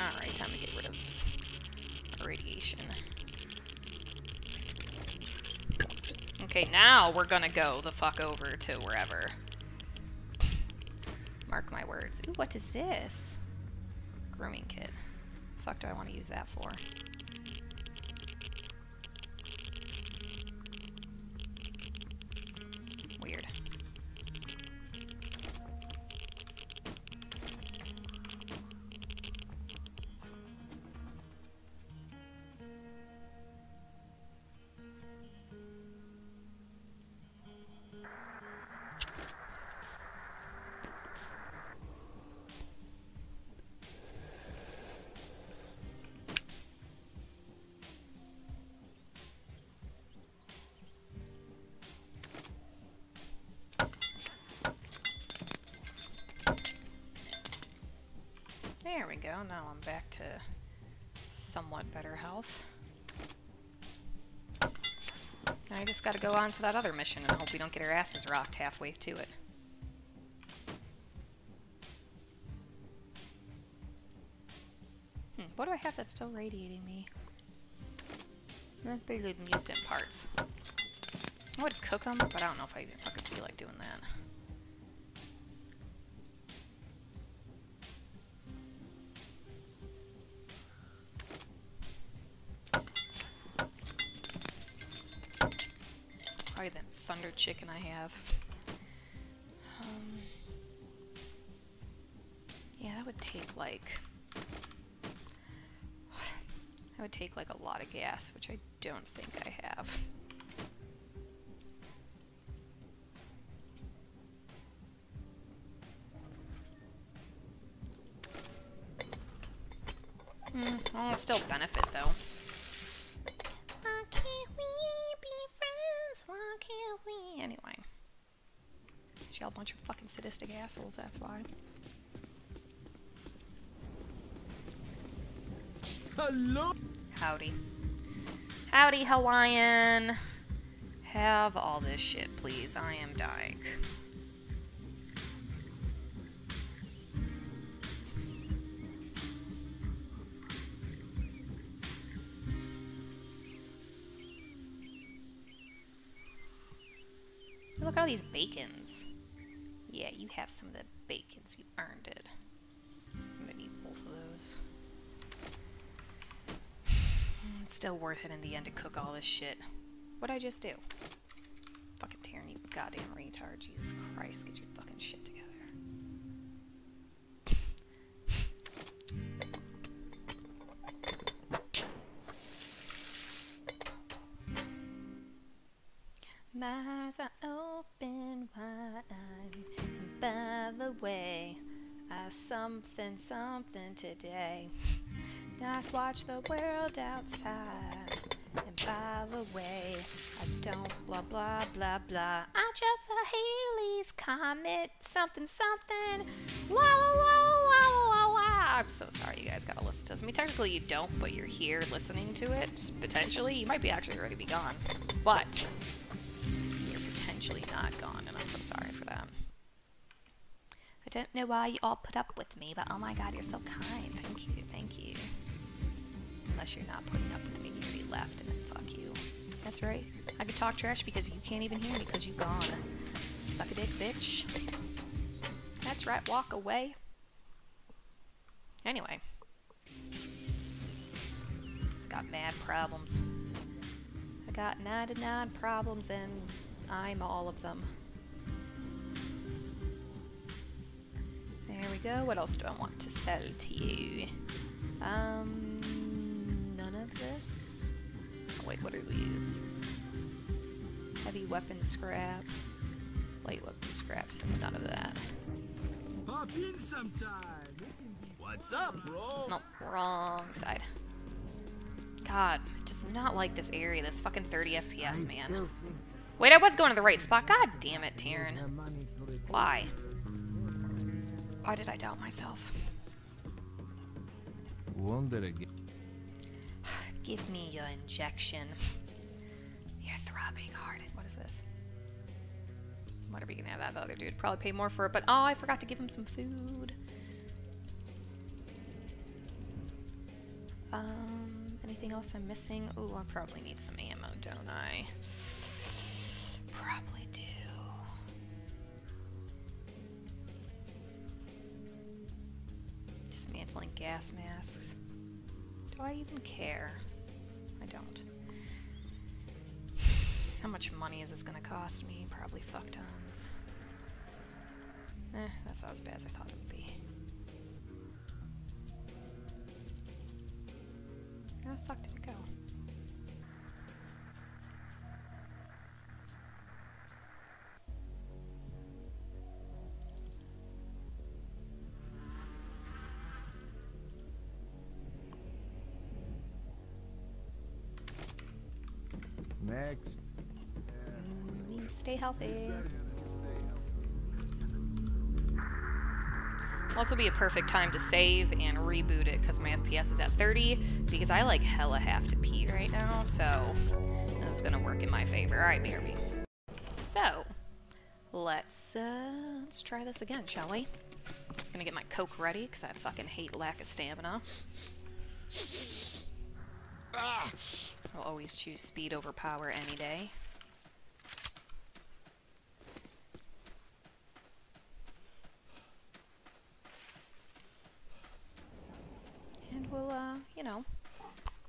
Alright, time to get rid of radiation. Okay, now we're gonna go the fuck over to wherever. Mark my words. Ooh, what is this? Grooming kit. The fuck do I want to use that for? Go. Now I'm back to somewhat better health. Now I just gotta go on to that other mission and hope we don't get our asses rocked halfway to it. Hmm, what do I have that's still radiating me? Barely the mutant parts. I would cook them, but I don't know if I even fucking feel like doing that. Chicken I have. Um, yeah, that would take like... That would take like a lot of gas, which I don't think I have. Hmm, well, still benefit though. Why can't we be friends? Why can't we? Anyway. Y'all a bunch of fucking sadistic that's why. Hello? Howdy. Howdy, Hawaiian. Have all this shit, please. I am dying. Look at all these bacons. Yeah, you have some of the bacons. You earned it. I'm gonna need both of those. It's still worth it in the end to cook all this shit. What'd I just do? Fucking Tyranny, goddamn retard. Jesus Christ, get your fucking shit something something today. Just watch the world outside. And by the way, I don't blah blah blah blah. I just saw Halley's comet something something. La la la la la la. I'm so sorry you guys gotta listen to this. I mean, technically you don't, but you're here listening to it. Potentially, you might be actually already be gone, but you're potentially not gone, and I'm so sorry for that. I don't know why you all put up with me, but oh my god, you're so kind. Thank you, thank you. Unless you're not putting up with me, you already left, and then fuck you. That's right. I could talk trash because you can't even hear me because you gone. Suck a dick, bitch. That's right, walk away. Anyway. Got mad problems. I got 99 problems and I'm all of them. There we go. What else do I want to sell to you? Um, none of this. Oh, wait, what are these? Heavy weapon scrap. Light weapon scraps, and none of that. Pop in sometime. What's up, bro? Nope, wrong side. God, I does not like this area. This fucking 30 FPS, man. Wait, I was going to the right spot. God damn it, Taryn. Why? Why did I doubt myself? Wonder again. Give me your injection. You're throbbing hard. What is this? What are we gonna have that other dude? Probably pay more for it, but oh, I forgot to give him some food. Um, anything else I'm missing? Ooh, I probably need some ammo, don't I? Gas masks. Do I even care? I don't. How much money is this gonna cost me? Probably fuck tons. Eh, that's not as bad as I thought it healthy. Also be a perfect time to save and reboot it because my FPS is at 30 because I like hella have to pee right now, so it's gonna work in my favor. Alright, BRB. So, let's, uh, let's try this again, shall we? I'm gonna get my Coke ready because I fucking hate lack of stamina. I'll always choose speed over power any day. And we'll, uh, you know,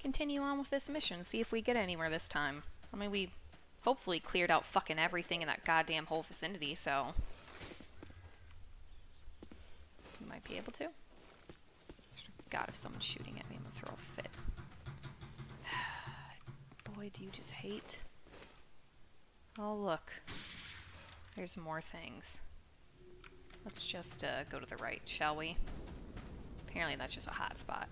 continue on with this mission, see if we get anywhere this time. I mean, we hopefully cleared out fucking everything in that goddamn whole vicinity, so... We might be able to. God, if someone's shooting at me, I'm gonna throw a fit. Boy, do you just hate... Oh, look. There's more things. Let's just uh, go to the right, shall we? Apparently that's just a hot spot.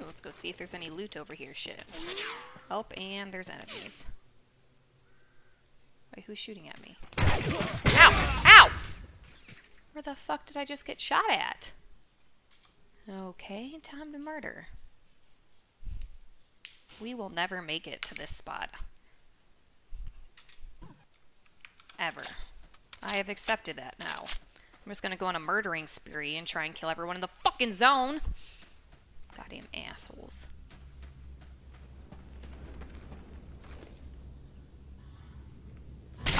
Ooh, let's go see if there's any loot over here. Shit. Oh, and there's enemies. Wait, who's shooting at me? Ow! Ow! Where the fuck did I just get shot at? Okay, time to murder. We will never make it to this spot. Ever. I have accepted that now. I'm just gonna go on a murdering spree and try and kill everyone in the fucking zone. Assholes.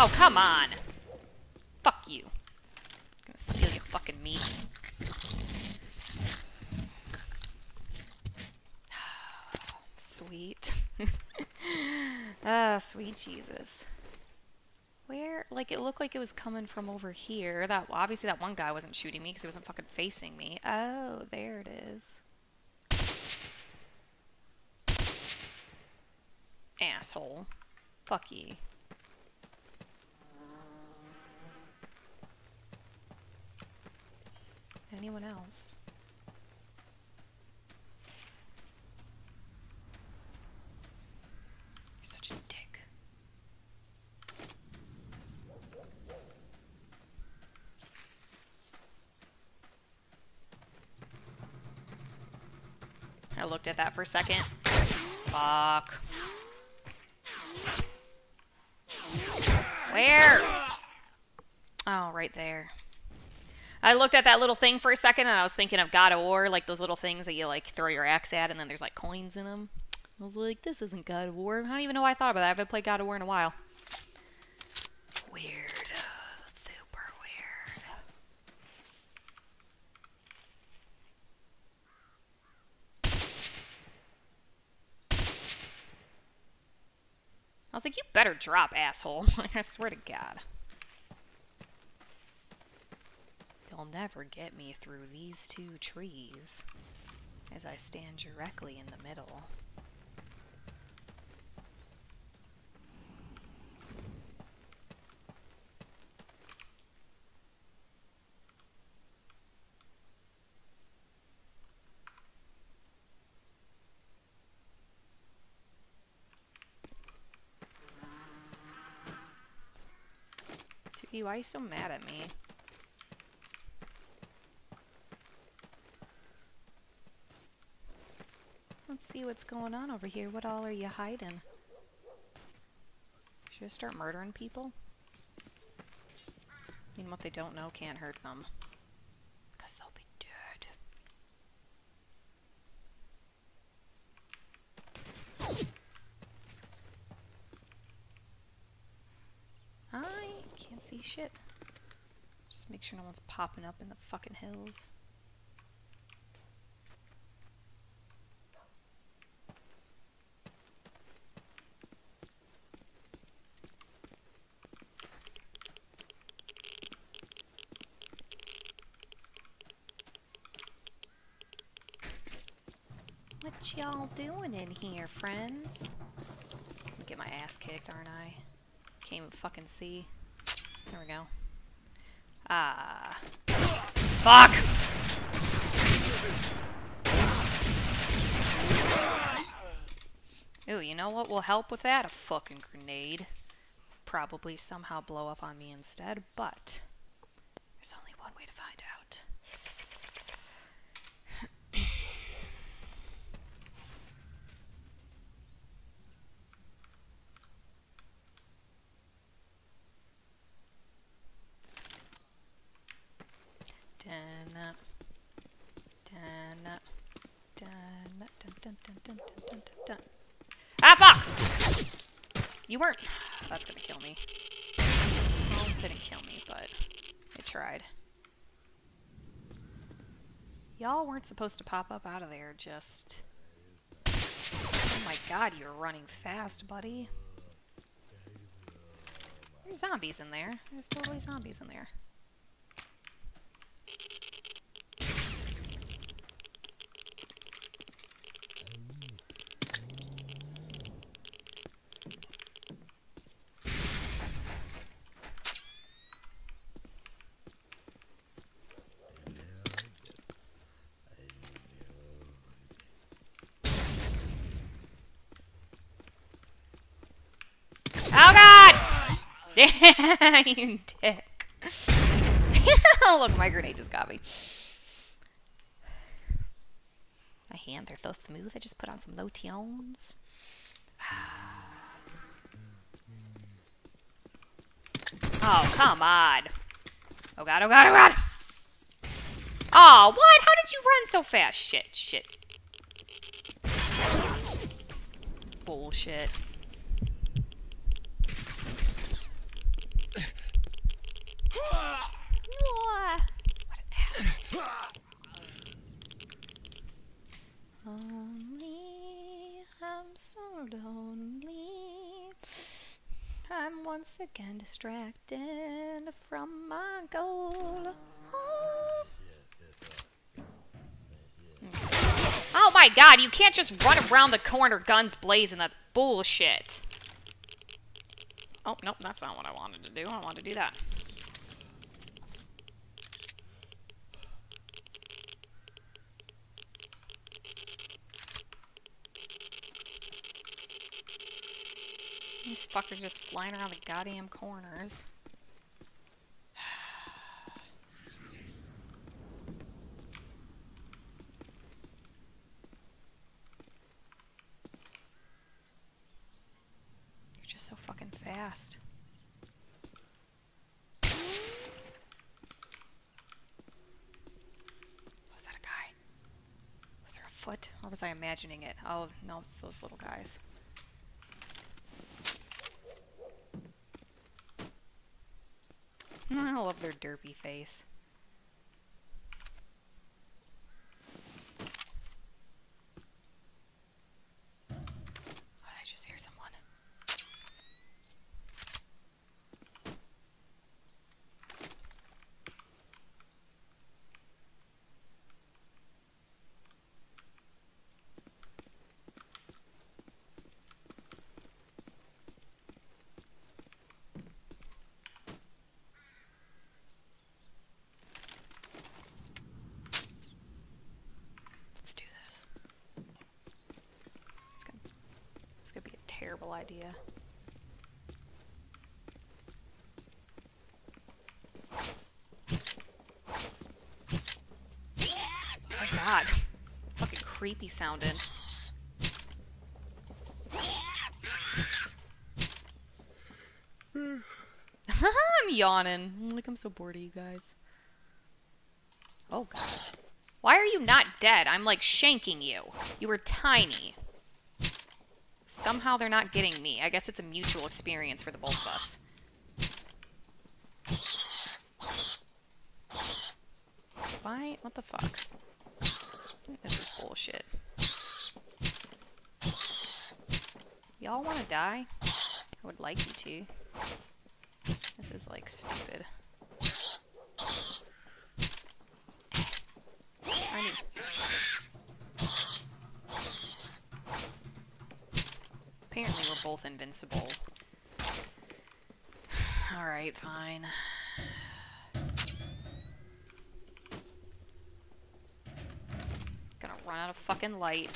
Oh, come on! Fuck you. I'm gonna steal your fucking meats. Sweet. Ah, sweet Jesus. Where, like, it looked like it was coming from over here. That Obviously, that one guy wasn't shooting me because he wasn't fucking facing me. Oh, there it is. Asshole. Fuck ye. Anyone else? You're such a dick. I looked at that for a second. Fuck. Where? Oh, right there. I looked at that little thing for a second and I was thinking of God of War, like those little things that you like throw your axe at and then there's like coins in them. I was like, this isn't God of War. I don't even know why I thought about that. I haven't played God of War in a while. Like, you better drop, asshole. I swear to God. They'll never get me through these two trees as I stand directly in the middle. Why are you so mad at me? Let's see what's going on over here. What all are you hiding? Should I start murdering people? I mean, what they don't know can't hurt them. Because they'll be dead. I can't shit. Just make sure no one's popping up in the fucking hills. What y'all doing in here, friends? Get my ass kicked, aren't I? Can't even fucking see. There we go. Ah. Fuck! Ooh, you know what will help with that? A fucking grenade. Probably somehow blow up on me instead, but Done that. Ah, fuck! You weren't. That's gonna kill me. Well, didn't kill me, but it tried. Y'all weren't supposed to pop up out of there, just... Oh my god, you're running fast, buddy. There's zombies in there. There's totally zombies in there. Yeah, you dick. Look, my grenade just got me. My hands are so smooth. I just put on some low tones. Oh, come on. Oh god, oh god, oh god! Oh, what? How did you run so fast? Shit, shit. Bullshit. What an ass. Lonely, I'm so lonely. I'm once again distracted from my goal. Oh. Oh my god, you can't just run around the corner guns blazing. That's bullshit. Oh, nope, that's not what I wanted to do. I wanted to do that. These fuckers just flying around the goddamn corners. You're just so fucking fast. Was that a guy? Was there a foot? Or was I imagining it? Oh, no, it's those little guys. I love their derpy face. Oh, I just hear someone. Terrible idea. Oh god. Fucking creepy sounding. I'm yawning. Like I'm so bored of you guys. Oh gosh. Why are you not dead? I'm like shanking you. You were tiny. Somehow they're not getting me. I guess it's a mutual experience for the both of us. Why? What the fuck? This is bullshit. Y'all want to die? I would like you to. This is like stupid. Trying to... Apparently we're both invincible. Alright, fine. Gonna run out of fucking light.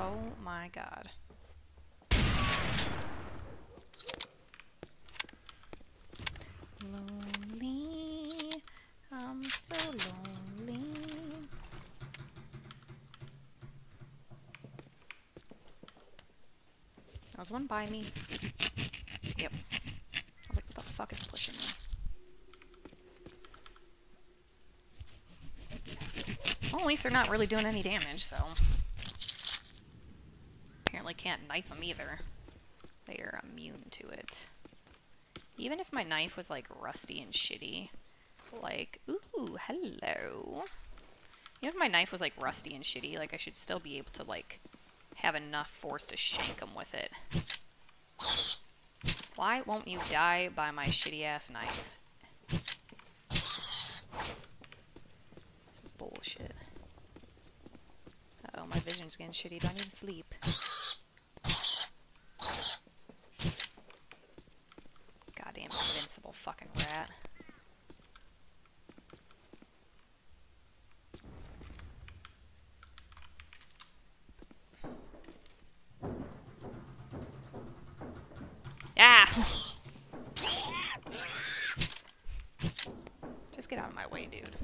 Oh my god. Lonely, I'm so lonely. There's one by me. Yep. I was like, what the fuck is pushing me? Well, at least they're not really doing any damage, so. Apparently can't knife them either. They are immune to it. Even if my knife was like rusty and shitty, like, ooh, hello. Even if my knife was like rusty and shitty, like I should still be able to like have enough force to shank them with it. Why won't you die by my shitty ass knife? It's bullshit. Uh oh, my vision's getting shitty. Do I need to sleep? Goddamn invincible fucking rat. Yeah! Just get out of my way, dude.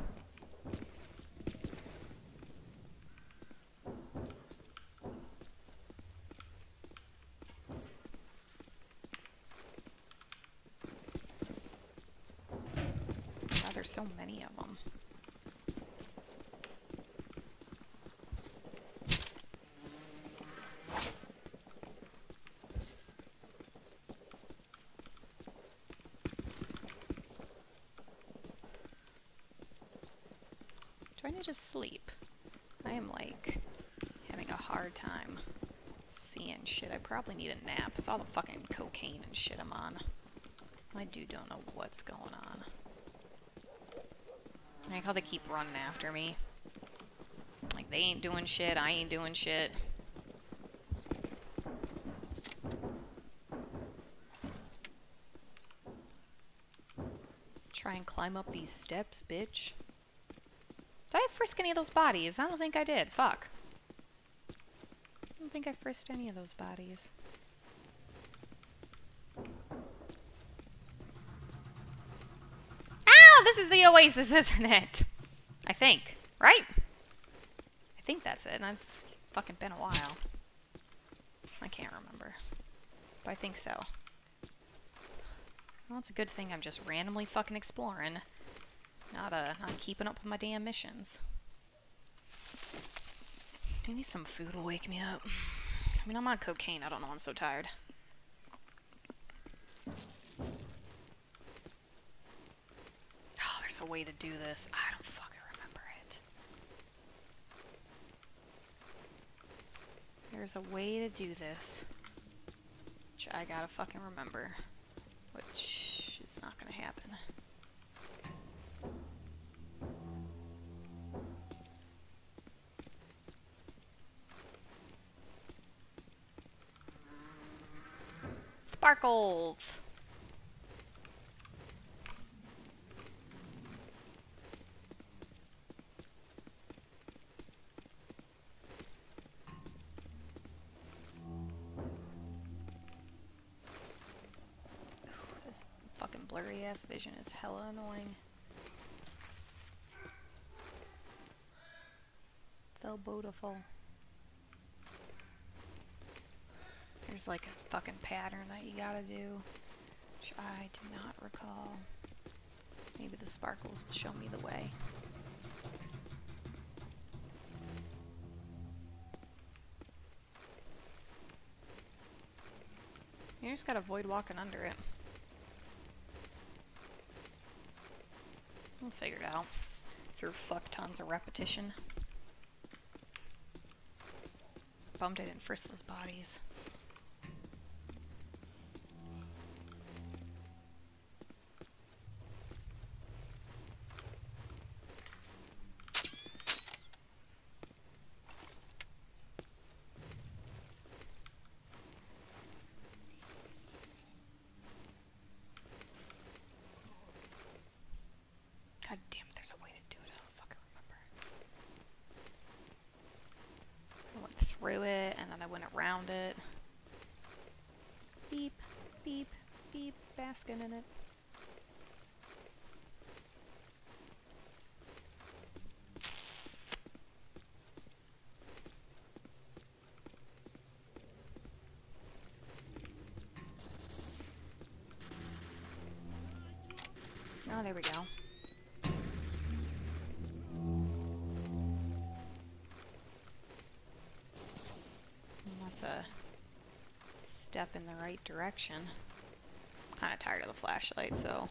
God, there's so many of them. Trying to just sleep. I am like having a hard time seeing shit. I probably need a nap. It's all the fucking cocaine and shit I'm on. I do don't know what's going on. I like how they keep running after me. Like they ain't doing shit, I ain't doing shit. Try and climb up these steps, bitch. Did I frisk any of those bodies? I don't think I did. Fuck. I don't think I frisked any of those bodies. Ah, this is the oasis, isn't it? I think. Right? I think that's it. And that's fucking been a while. I can't remember. But I think so. Well, it's a good thing I'm just randomly fucking exploring. Not, uh, not keeping up with my damn missions. Maybe some food will wake me up. I mean, I'm on cocaine. I don't know. I'm so tired. Oh, there's a way to do this. I don't fucking remember it. There's a way to do this. Which I gotta fucking remember. Which is not gonna happen. Sparkles! Ass vision is hella annoying. So beautiful. There's like a fucking pattern that you gotta do, which I do not recall. Maybe the sparkles will show me the way. You just gotta avoid walking under it. We'll figure it out through fuck tons of repetition. Bummed I didn't frisk those bodies. God damn, there's a way to do it. I don't fucking remember. I went through it and then I went around it. Beep, beep, beep, basking in it. Oh, there we go. That's a step in the right direction. Kind of tired of the flashlight, so.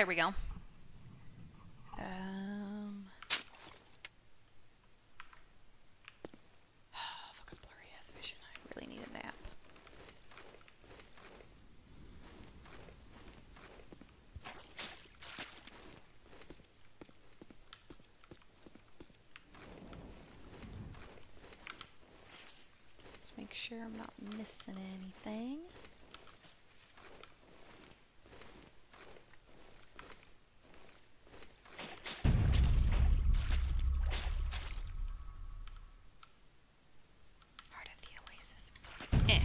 There we go. Um. Fucking blurry ass vision. I really need a nap. Let's make sure I'm not missing anything. Heart of the Oasis. Eh.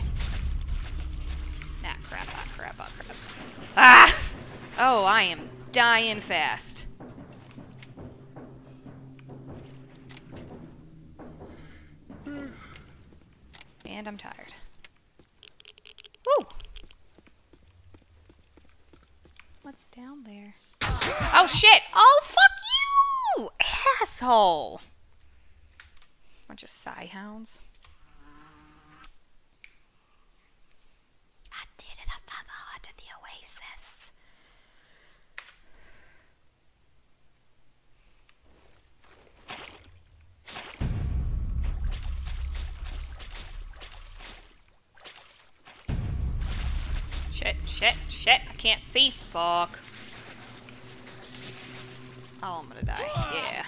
Ah, crap, ah, crap, ah, crap. Ah! Oh, I am dying fast. And I'm tired. Woo! What's down there? Oh shit! Oh fuck you! Asshole! Bunch of sigh hounds. I did it. I found the heart of the oasis. Shit, shit, shit. I can't see. Fuck. Oh, I'm gonna die. Yeah.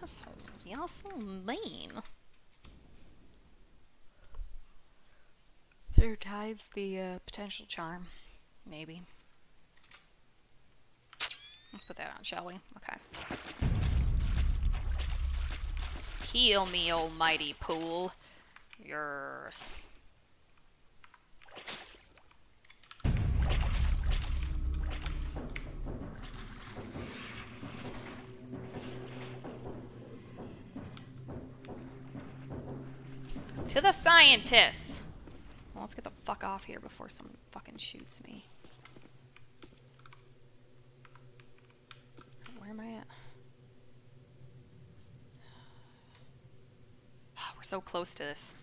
Assholes. Y'all so mean. Third time's the uh, potential charm. Maybe. Let's put that on, shall we? Okay. Heal me, almighty pool. Yours. To the scientists! Well, let's get the fuck off here before someone fucking shoots me. Where am I at? Oh, we're so close to this.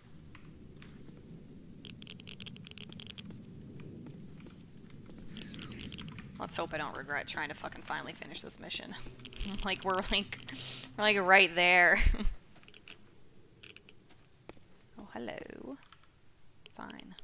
Let's hope I don't regret trying to fucking finally finish this mission. like we're like we're like right there. oh hello. Fine.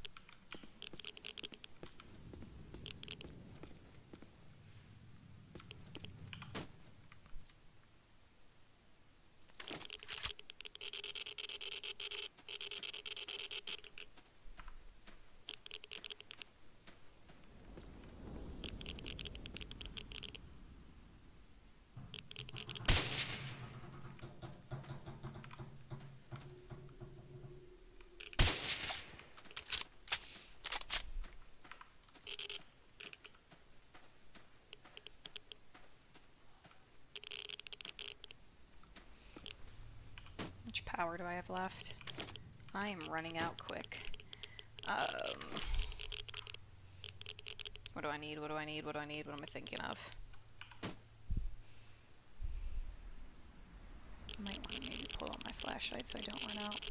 much power do I have left? I am running out quick. Um, what do I need? What do I need? What do I need? What am I thinking of? I might want to maybe pull out my flashlight so I don't run out.